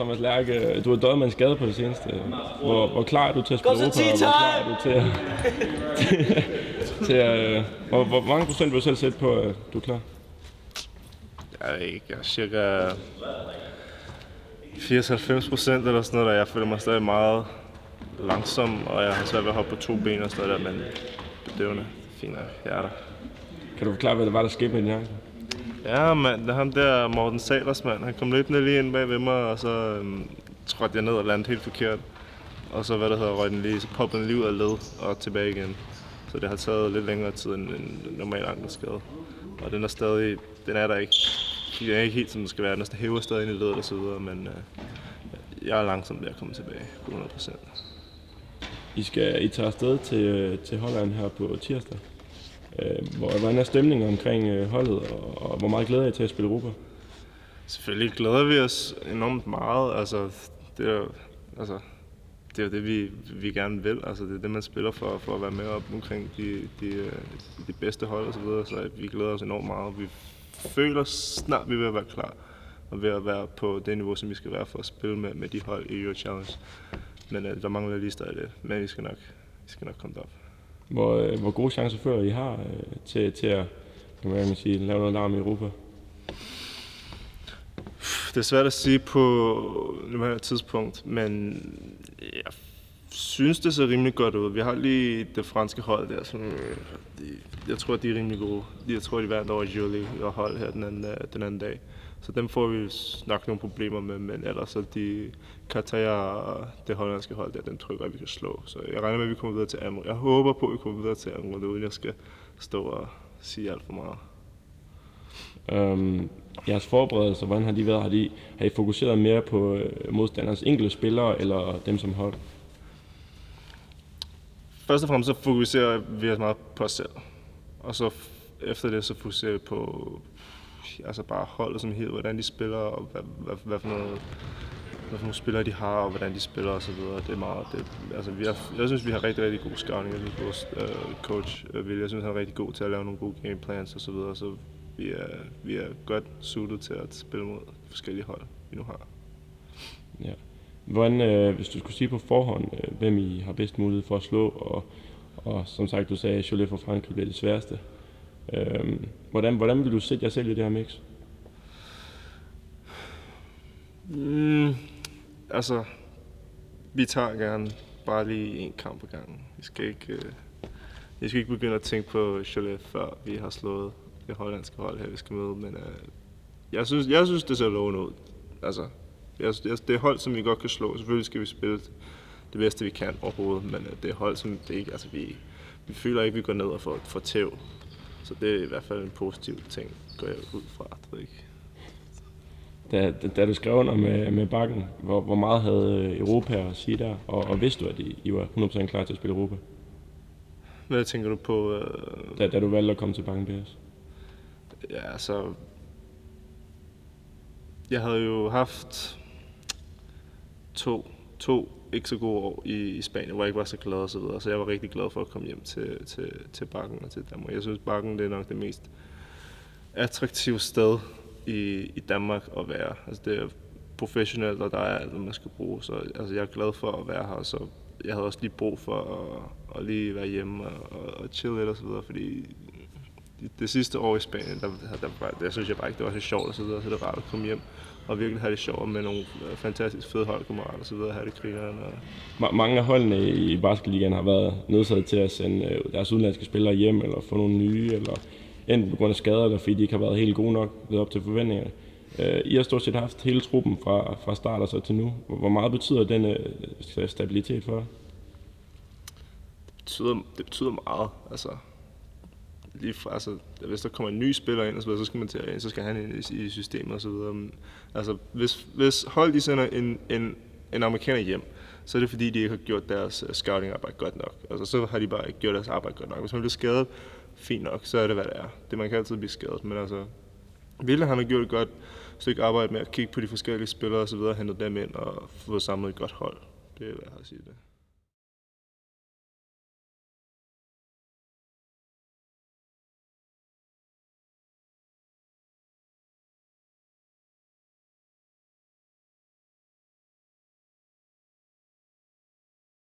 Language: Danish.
Thomas Lærke, du har døjet med en skade på det seneste. Hvor, hvor klar er du til at spille Europa, og hvor klar er du til at... til at hvor, hvor mange procent vil du selv sætte på, at du er klar? Jeg ved ikke, jeg er cirka 80-90 procent eller sådan noget, der jeg føler mig stadig meget langsom, og jeg har svært ved at hoppe på to ben og sådan noget der, men bedøvende. Fint nok, jeg er der. Kan du forklare, hvad det var, der skete med din ankel? Ja, mand, det er ham der, Morten Salers, mand. Han kom løbende lige ind bag ved mig, og så øhm, trådte jeg ned og landede helt forkert. Og så, hvad det hedder, røg den lige, så poppede den lige ud af led og tilbage igen. Så det har taget lidt længere tid end en normal ankelskade. Og den er stadig, den er der ikke. Den er ikke helt, som den skal være. Den hæver stadig ind i ledet og så videre, men øh, jeg er langsomt ved at komme tilbage på 100 procent. I skal I tager afsted til, øh, til Holland her på tirsdag. Øh, hvordan er stemningen omkring øh, holdet, og, og hvor meget glæder I til at spille Europa? Selvfølgelig glæder vi os enormt meget. Altså, det er, altså, det er jo det, vi, vi gerne vil. Altså, det er det, man spiller for, for at være med op omkring de, de, øh, de bedste hold og så videre. Så vi glæder os enormt meget. Vi føler snart, vi vil være klar og ved at være på det niveau, som vi skal være for at spille med, med de hold i Euro Challenge. Men øh, der mangler lige stadig det. Men vi skal nok, vi skal nok komme derop. Hvor, øh, hvor gode chancer føler I har øh, til, til at kan man sige, lave noget larm i Europa? Det er svært at sige på nuværende tidspunkt, men jeg synes, det ser rimelig godt ud. Vi har lige det franske hold der, som de, jeg tror, de er rimelig gode. Jeg tror, de vandt over Julie og hold her den anden, øh, den anden dag. Så dem får vi nok nogle problemer med, men ellers så de Katar og det hollandske hold der, den tror jeg vi kan slå. Så jeg regner med, at vi kommer videre til Amro. Jeg håber på, at vi kommer videre til Amro, uden jeg skal stå og sige alt for meget. Um, jeres forberedelser, hvordan har de været? Har, de, har I fokuseret mere på øh, modstanders enkelte spillere, eller dem som hold? Først og fremmest så fokuserer vi os meget på os selv. Og så efter det, så fokuserer vi på altså bare holdet som helhed, hvordan de spiller, og hvad, hvad, hvad for noget hvad for nogle spillere de har, og hvordan de spiller osv. Det er meget, det, altså vi har, jeg synes, vi har rigtig, rigtig god scouting. Jeg synes, vores øh, coach, øh, jeg synes, han er rigtig god til at lave nogle gode gameplans osv. Så, videre, så vi er, vi er godt suited til at spille mod forskellige hold, vi nu har. Ja. Hvordan, øh, hvis du skulle sige på forhånd, øh, hvem I har bedst mulighed for at slå, og, og som sagt, du sagde, at Cholet for Frankrig bliver det sværeste. Øh, hvordan, hvordan vil du sætte jer selv i det her mix? Mm, altså, vi tager gerne bare lige en kamp på gangen. Vi skal ikke, øh, vi skal ikke begynde at tænke på Cholet, før vi har slået det hollandske hold her, vi skal møde. Men øh, jeg, synes, jeg synes, det ser lovende ud. Altså, jeg, det er hold, som vi godt kan slå. Selvfølgelig skal vi spille det bedste, vi kan overhovedet, men øh, det er hold, som det ikke, altså, vi, vi føler ikke, vi går ned og får, får tæv. Så det er i hvert fald en positiv ting, går jeg ud fra. Ikke. Da, da, da du skrev under med, med bakken, hvor, hvor meget havde Europa at sige der? Og, og vidste du, at I, I var 100% klar til at spille Europa? Hvad tænker du på? Øh... Da, da du valgte at komme til Bakken BS? Ja, altså... Jeg havde jo haft to, to ikke så gode år i, i Spanien, hvor jeg ikke var så glad og så videre. Så jeg var rigtig glad for at komme hjem til, til, til Bakken og til Danmark. Jeg synes, Bakken det er nok det mest attraktive sted i, i Danmark at være. Altså det er professionelt, og der er alt, man skal bruge. Så altså, jeg er glad for at være her, så jeg havde også lige brug for at, at lige være hjemme og, og, og chill lidt og så videre, fordi det sidste år i Spanien, der, der, der, der synes jeg bare ikke, det var så sjovt og så videre, så det er rart at komme hjem og virkelig have det sjovt med nogle øh, fantastisk fede holdkammerater og så videre, have det grineren. Og... Mange af holdene i basketligaen har været nødsaget til at sende øh, deres udenlandske spillere hjem, eller få nogle nye, eller enten på grund af skader, eller fordi de ikke har været helt gode nok ved op til forventningerne. Øh, I har stort set haft hele truppen fra, fra start og så til nu. Hvor meget betyder den stabilitet for dig? Det betyder, det betyder meget. Altså, lige fra, altså, hvis der kommer en ny spiller ind, og så, videre, så skal man til at, så skal han ind i, i systemet og så videre. Men, altså, hvis, hvis hold de sender en, en, en amerikaner hjem, så er det fordi, de ikke har gjort deres øh, scouting-arbejde godt nok. Altså, så har de bare ikke gjort deres arbejde godt nok. Hvis man bliver skadet, fint nok, så er det, hvad det er. Det man kan altid blive skadet, men altså, Ville han har gjort et godt stykke arbejde med at kigge på de forskellige spillere og så videre, hentet dem ind og få samlet et godt hold. Det er, hvad jeg har at sige det.